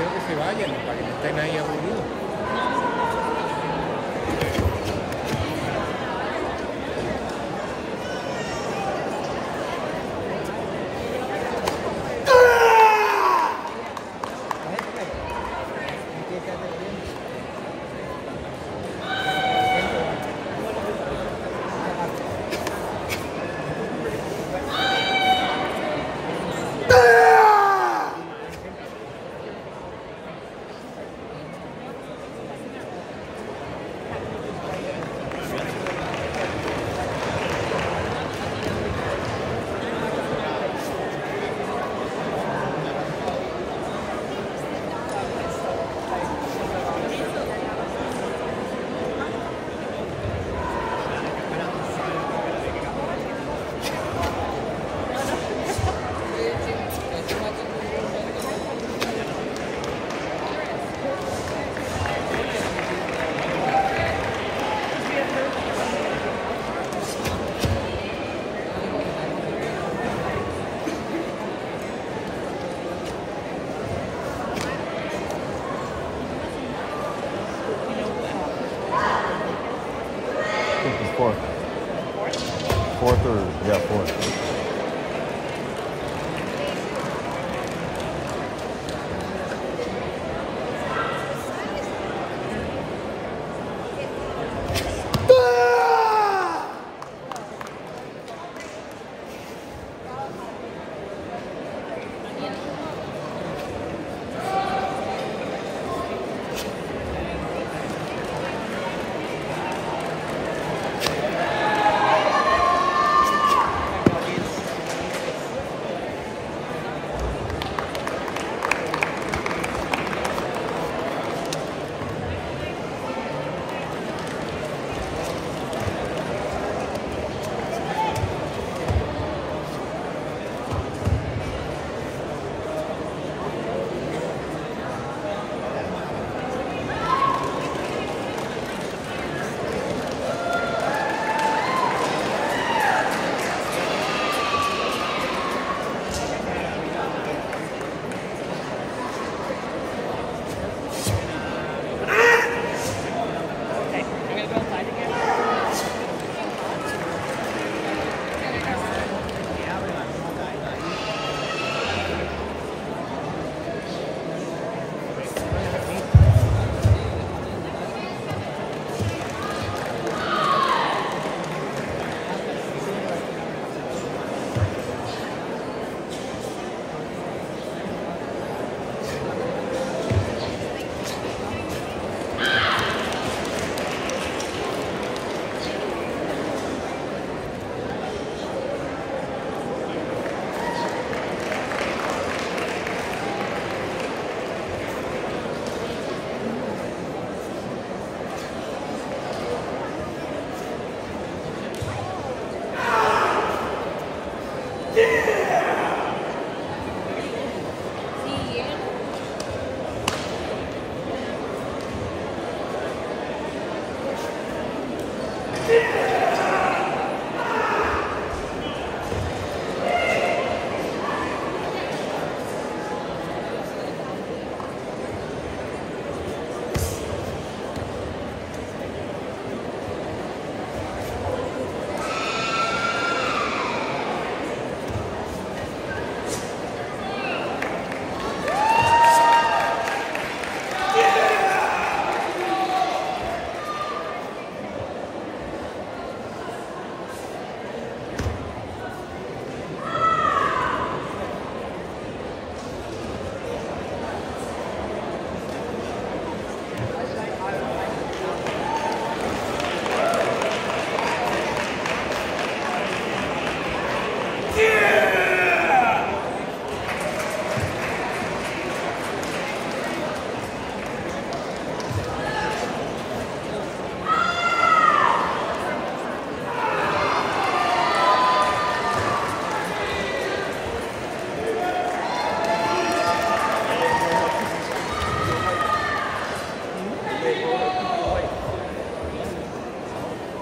quedo que se vayan, para que no estén ahí aburridos.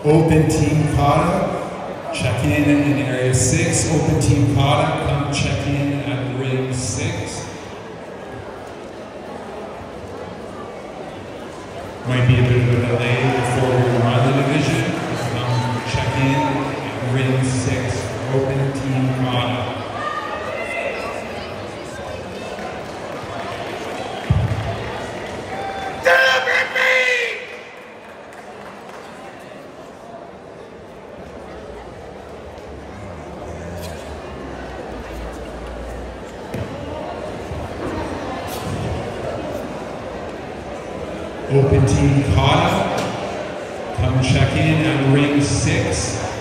Open Team Kata, check in in area six. Open Team Kata, come check in Deus.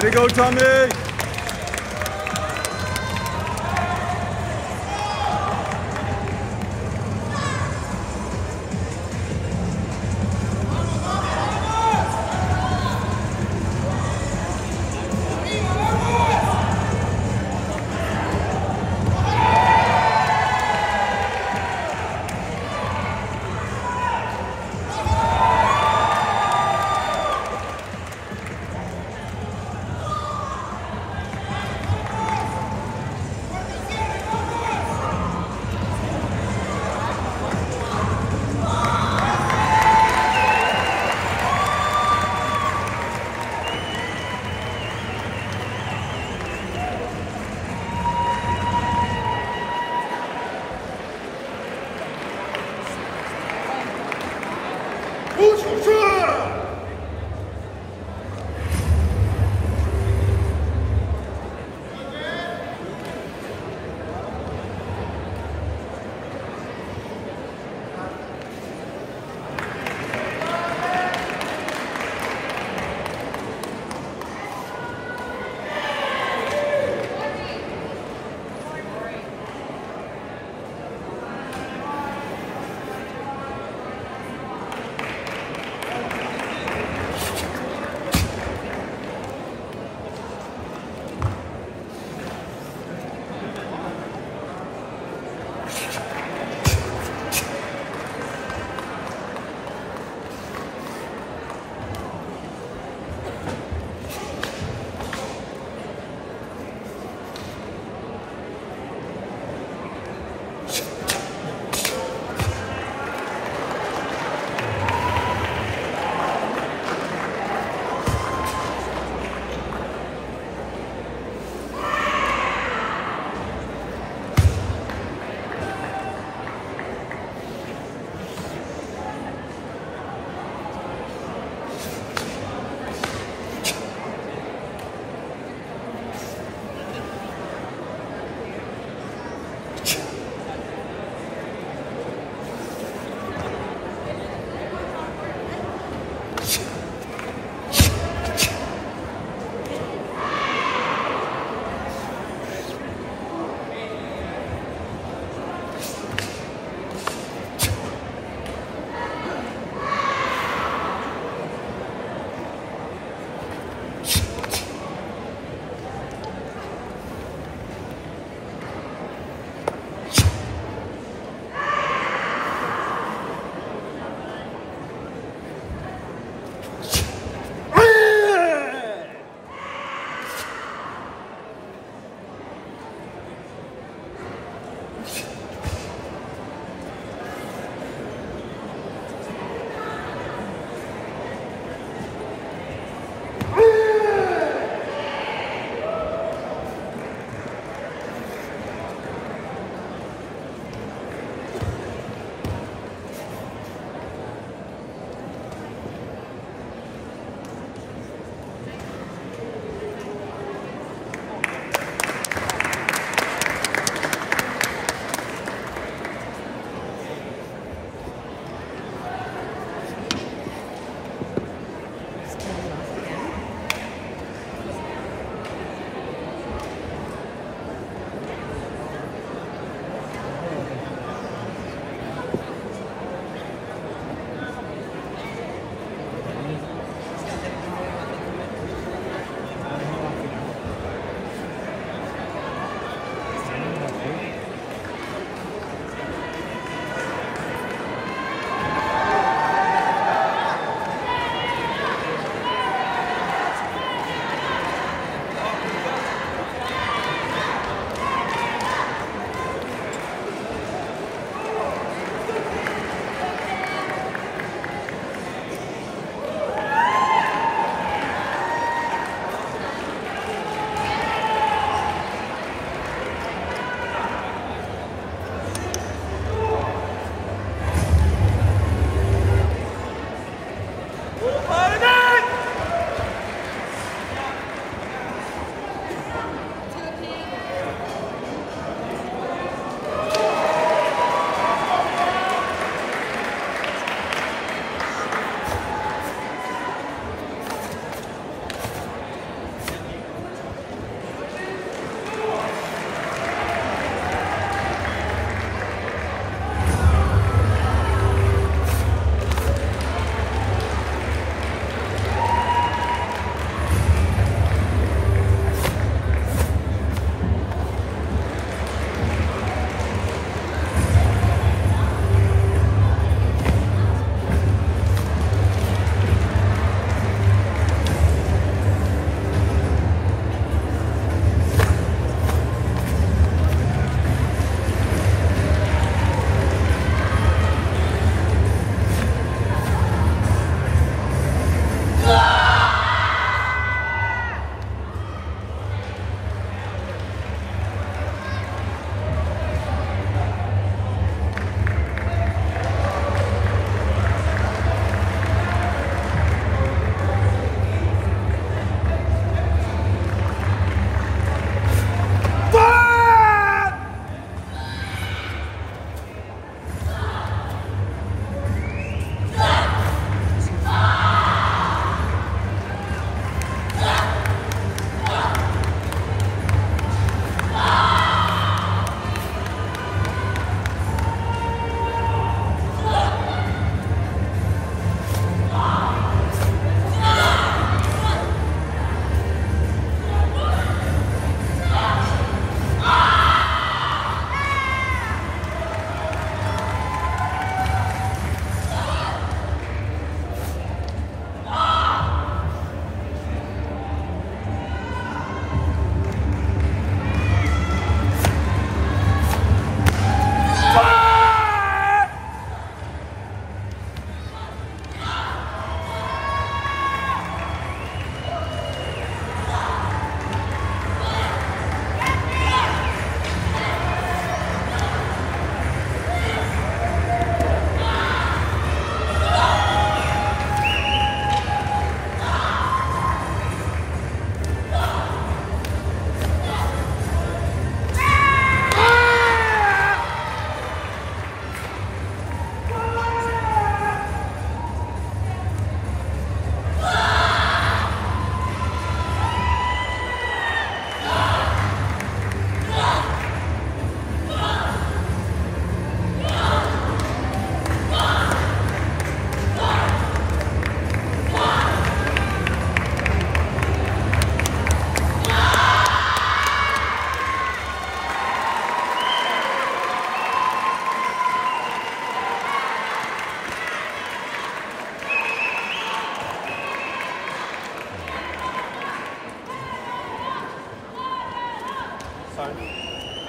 To go, Tommy.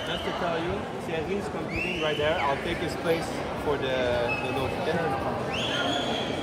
Just to tell you, Sergin's competing right there. I'll take his place for the, the loaf, okay?